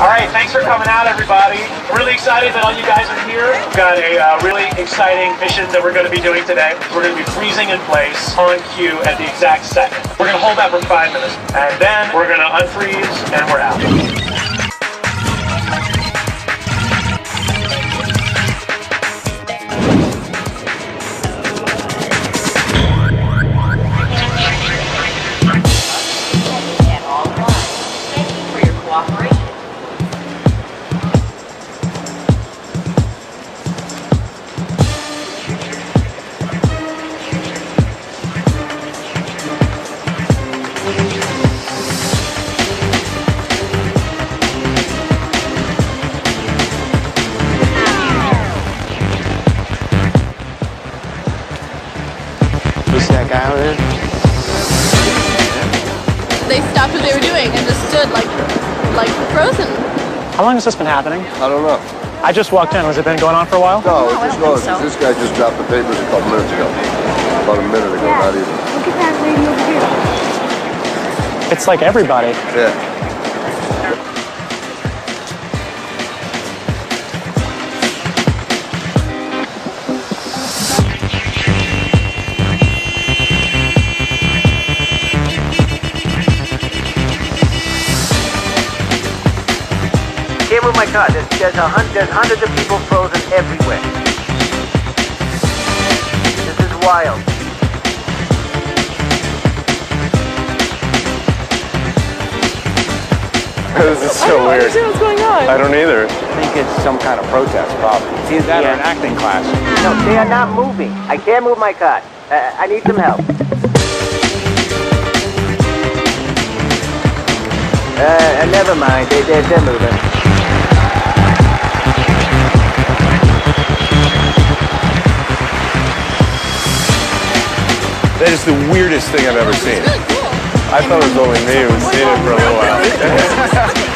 All right, thanks for coming out, everybody. Really excited that all you guys are here. We've got a uh, really exciting mission that we're going to be doing today. We're going to be freezing in place on cue at the exact second. We're going to hold that for five minutes, and then we're going to unfreeze, and we're out. You see that guy over there? they stopped what they were doing and just stood like like frozen. How long has this been happening? I don't know. I just walked in. Has it been going on for a while? No, I it's just don't so. This guy just dropped the papers a couple minutes ago. About a minute ago, not even. Look at that lady over here. It's like everybody. Yeah. Can't move my car. There's, there's, a hun- there's hundreds of people frozen everywhere. This is wild. this is so weird. I don't what's going on. I don't either. I think it's some kind of protest, probably. It's either that or an acting class. No, they are not moving. I can't move my car. Uh, I need some help. Uh, uh, never mind. They, they, they're moving. That is the weirdest thing I've ever seen. I thought it was only me who was seeing it for a little while.